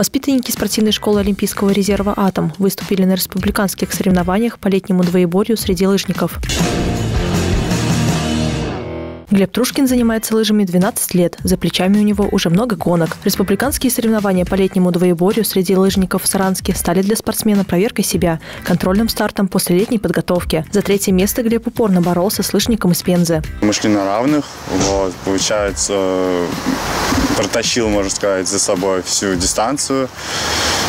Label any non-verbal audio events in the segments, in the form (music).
Воспитанники спортивной школы Олимпийского резерва «Атом» выступили на республиканских соревнованиях по летнему двоеборью среди лыжников. Глеб Трушкин занимается лыжами 12 лет. За плечами у него уже много гонок. Республиканские соревнования по летнему двоеборью среди лыжников в Саранске стали для спортсмена проверкой себя, контрольным стартом после летней подготовки. За третье место Глеб упорно боролся с лыжником из Пензы. Мы шли на равных. Вот, получается, протащил, можно сказать, за собой всю дистанцию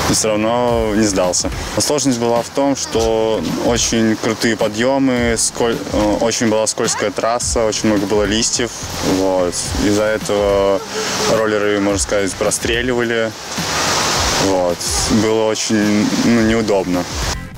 и все равно не сдался. Сложность была в том, что очень крутые подъемы, сколь... Э, очень была скользкая трасса, очень много было листьев. Вот. Из-за этого роллеры, можно сказать, простреливали. Вот. Было очень ну, неудобно.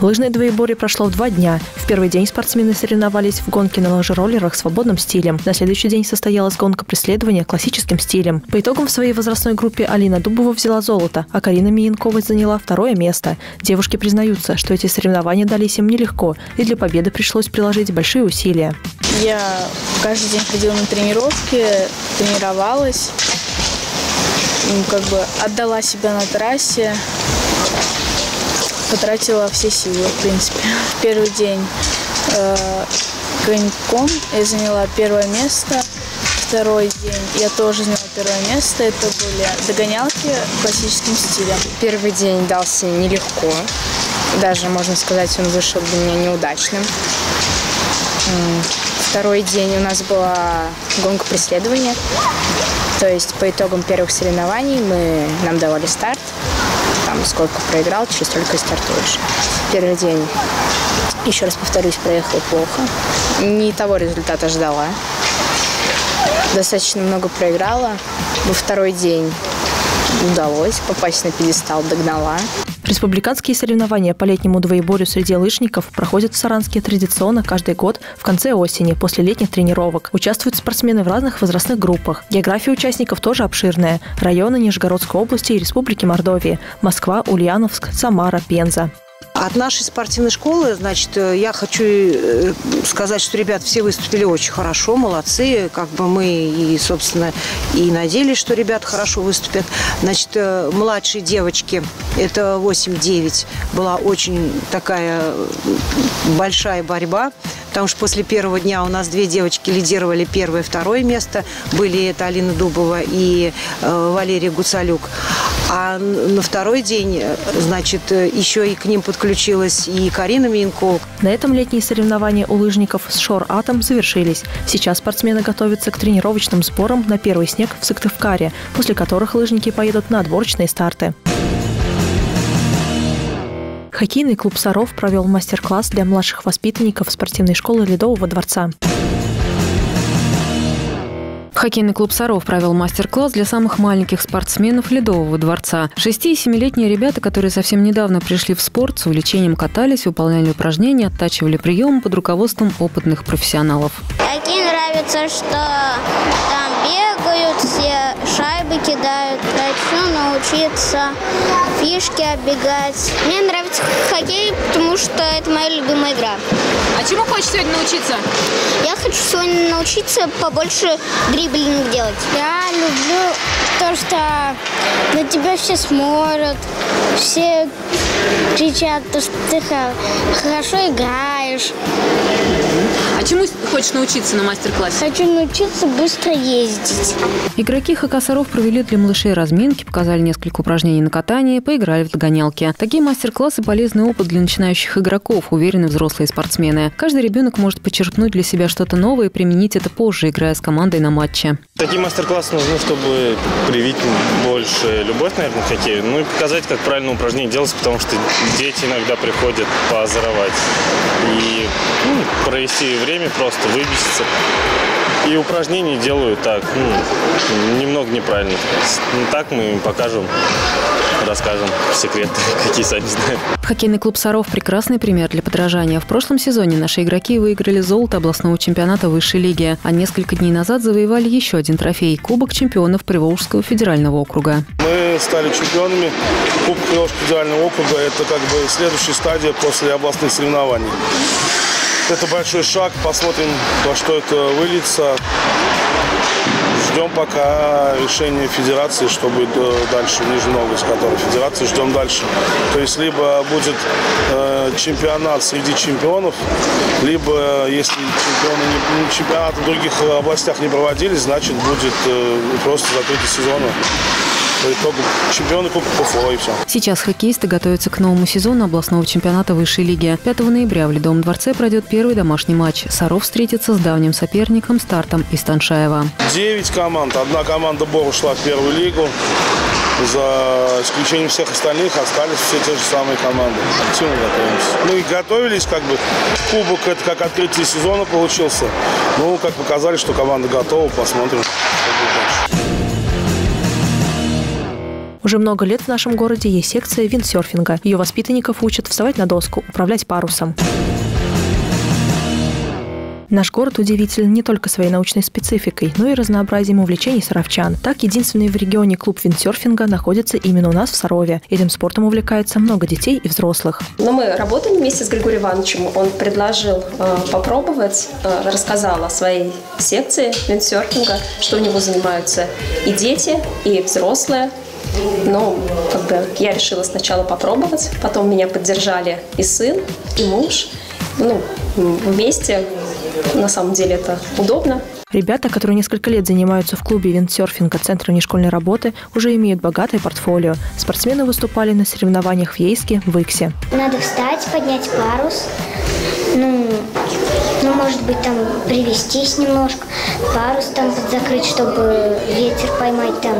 Лыжное двоеборье прошло в два дня. В первый день спортсмены соревновались в гонке на лыжероллерах свободным стилем. На следующий день состоялась гонка преследования классическим стилем. По итогам в своей возрастной группе Алина Дубова взяла золото, а Карина Миенкова заняла второе место. Девушки признаются, что эти соревнования дались им нелегко, и для победы пришлось приложить большие усилия. Я каждый день ходила на тренировки, тренировалась, как бы отдала себя на трассе, потратила все силы, в принципе. Первый день э, коньком я заняла первое место. Второй день я тоже заняла первое место. Это были догонялки классическим стилем. Первый день дался нелегко. Даже, можно сказать, он вышел для меня неудачным. Второй день у нас была гонка преследования. То есть по итогам первых соревнований мы, нам давали старт там сколько проиграл, через столько и стартуешь. Первый день, еще раз повторюсь, проехал плохо. Не того результата ждала. Достаточно много проиграла. Во второй день удалось попасть на пьедестал, догнала. Республиканские соревнования по летнему двоеборью среди лыжников проходят в Саранске традиционно каждый год в конце осени, после летних тренировок. Участвуют спортсмены в разных возрастных группах. География участников тоже обширная. Районы Нижегородской области и Республики Мордовии. Москва, Ульяновск, Самара, Пенза. От нашей спортивной школы, значит, э, я хочу э, сказать, что ребята все выступили очень хорошо, молодцы. Как бы мы и, собственно, и надеялись, что ребята хорошо выступят. Значит, э, младшие девочки, это 8-9, была очень такая большая борьба потому что после первого дня у нас две девочки лидировали первое и второе место. Были это Алина Дубова и э, Валерия Гуцалюк. А на второй день, значит, еще и к ним подключилась и Карина Минкова. На этом летние соревнования у лыжников с Шор-Атом завершились. Сейчас спортсмены готовятся к тренировочным сборам на первый снег в Сыктывкаре, после которых лыжники поедут на отборочные старты. Хоккейный клуб «Саров» провел мастер-класс для младших воспитанников спортивной школы Ледового дворца. Хоккейный клуб «Саров» провел мастер-класс для самых маленьких спортсменов Ледового дворца. Шести- и семилетние ребята, которые совсем недавно пришли в спорт, с увлечением катались, выполняли упражнения, оттачивали приемы под руководством опытных профессионалов. Хоккей нравится, что там бегают, все шайбы кидают. Хочу научиться фишки оббегать. Мне нравится хоккей, потому что это моя любимая игра. А чему хочешь сегодня научиться? Я хочу сегодня научиться побольше дриблинг делать. Я люблю то, что на тебя все смотрят, все кричат, что ты хорошо играешь. А чему хочешь научиться на мастер-классе? Хочу научиться быстро ездить. Игроки хакасаров провели для малышей разминки, показали несколько упражнений на катание, поиграли в догонялки. Такие мастер-классы – полезный опыт для начинающих игроков, уверены взрослые спортсмены. Каждый ребенок может подчеркнуть для себя что-то новое и применить это позже, играя с командой на матче. Такие мастер-классы нужны, чтобы привить больше любовь, наверное, к хоккею, ну и показать, как правильно упражнение делать, потому что дети иногда приходят поозоровать. И ну, провести время просто, выбеситься. И упражнения делаю так, ну, немного неправильно. Ну, так мы им покажем, расскажем секреты, (laughs) какие сами знаем. Хоккейный клуб «Саров» – прекрасный пример для подражания. В прошлом сезоне наши игроки выиграли золото областного чемпионата высшей лиги, а несколько дней назад завоевали еще один трофей – Кубок чемпионов Приволжского федерального округа. Мы стали чемпионами Кубка Приволжского федерального округа. Это как бы следующая стадия после областных соревнований. Это большой шаг. Посмотрим, во что это выльется. Ждем пока решения федерации, что будет дальше в Нижнем Новгороде, которой федерации ждем дальше. То есть либо будет э, чемпионат среди чемпионов, либо если чемпионы не, чемпионаты в других областях не проводились, значит будет э, просто закрытие сезона по итогу чемпионы Кубка ПФО и все. Сейчас хоккеисты готовятся к новому сезону областного чемпионата высшей лиги. 5 ноября в Ледовом дворце пройдет первый домашний матч. Саров встретится с давним соперником стартом из Таншаева. Девять команд. Одна команда Бор ушла в первую лигу. За исключением всех остальных остались все те же самые команды. Активно готовимся. Мы готовились, как бы, кубок это как открытие сезона получился. Ну, как показали, что команда готова, посмотрим, что будет дальше. Уже много лет в нашем городе есть секция виндсерфинга. Ее воспитанников учат вставать на доску, управлять парусом. Наш город удивителен не только своей научной спецификой, но и разнообразием увлечений саровчан. Так, единственный в регионе клуб виндсерфинга находится именно у нас в Сарове. Этим спортом увлекается много детей и взрослых. Но мы работали вместе с Григорием Ивановичем. Он предложил э, попробовать, э, рассказал о своей секции виндсерфинга, что у него занимаются и дети, и взрослые. Ну, как бы я решила сначала попробовать, потом меня поддержали и сын, и муж. Ну, вместе, на самом деле, это удобно. Ребята, которые несколько лет занимаются в клубе виндсерфинга Центра внешкольной работы, уже имеют богатое портфолио. Спортсмены выступали на соревнованиях в Ейске, в Иксе. Надо встать, поднять парус, ну, ну, может быть, там привестись немножко, парус там закрыть, чтобы ветер поймать там.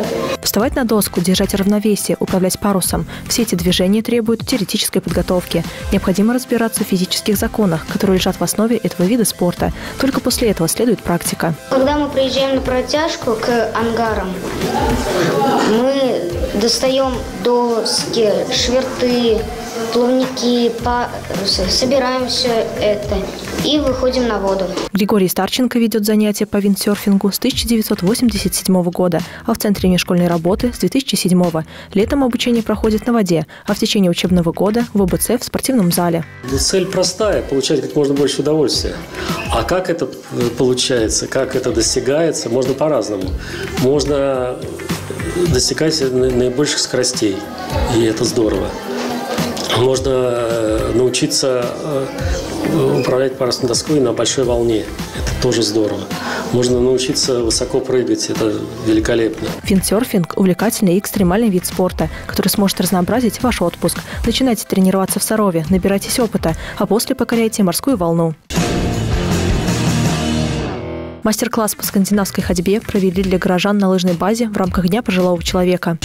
Вставать на доску, держать равновесие, управлять парусом – все эти движения требуют теоретической подготовки. Необходимо разбираться в физических законах, которые лежат в основе этого вида спорта. Только после этого следует практика. Когда мы приезжаем на протяжку к ангарам, мы достаем доски, шверты, плавники, парусы, собираем все это и выходим на воду. Григорий Старченко ведет занятия по виндсерфингу с 1987 года, а в Центре внешкольной работы с 2007. Летом обучение проходит на воде, а в течение учебного года в ОБЦ в спортивном зале. Цель простая – получать как можно больше удовольствия. А как это получается, как это достигается, можно по-разному. Можно достигать наибольших скоростей, и это здорово. Можно э, научиться э, управлять парусной доской на большой волне. Это тоже здорово. Можно научиться высоко прыгать. Это великолепно. Финсерфинг – увлекательный и экстремальный вид спорта, который сможет разнообразить ваш отпуск. Начинайте тренироваться в Сарове, набирайтесь опыта, а после покоряйте морскую волну. Мастер-класс по скандинавской ходьбе провели для горожан на лыжной базе в рамках Дня пожилого человека.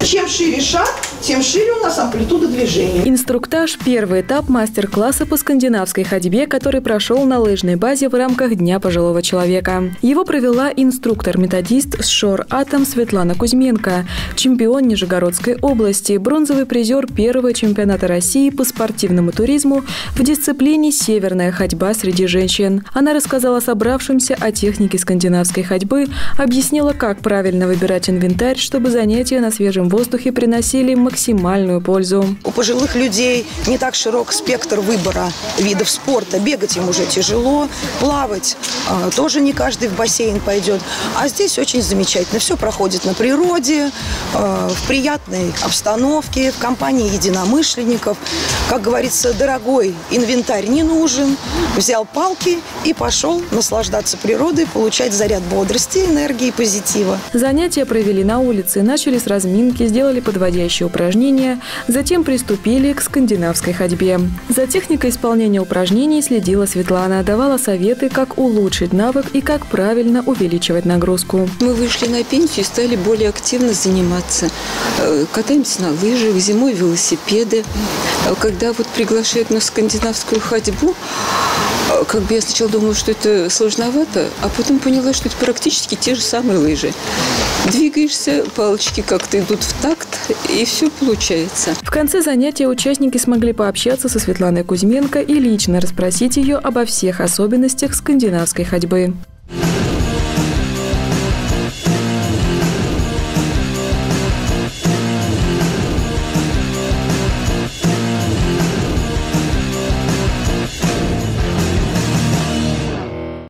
Чем шире шаг, тем шире у нас амплитуда движения. Инструктаж – первый этап мастер-класса по скандинавской ходьбе, который прошел на лыжной базе в рамках Дня пожилого человека. Его провела инструктор-методист с Шор Атом Светлана Кузьменко, чемпион Нижегородской области, бронзовый призер первого чемпионата России по спортивному туризму в дисциплине «Северная ходьба среди женщин». Она рассказала собравшимся о технике скандинавской ходьбы, объяснила, как правильно выбирать инвентарь, чтобы занятия на свежем воздухе приносили максимальную пользу. У пожилых людей не так широк спектр выбора видов спорта. Бегать им уже тяжело, плавать э, тоже не каждый в бассейн пойдет. А здесь очень замечательно. Все проходит на природе, э, в приятной обстановке, в компании единомышленников. Как говорится, дорогой инвентарь не нужен. Взял палки и пошел наслаждаться природой, получать заряд бодрости, энергии, позитива. Занятия провели на улице, начали с разминки, сделали подводящие упражнения, затем приступили к скандинавской ходьбе. За техникой исполнения упражнений следила Светлана, давала советы, как улучшить навык и как правильно увеличивать нагрузку. Мы вышли на пенсию и стали более активно заниматься. Э, катаемся на лыжах, зимой велосипеды. Э, когда вот приглашают на скандинавскую ходьбу, как бы я сначала думала, что это сложновато, а потом поняла, что это практически те же самые лыжи. Двигаешься, палочки как-то идут в такт, и все получается. В конце занятия участники смогли пообщаться со Светланой Кузьменко и лично расспросить ее обо всех особенностях скандинавской ходьбы.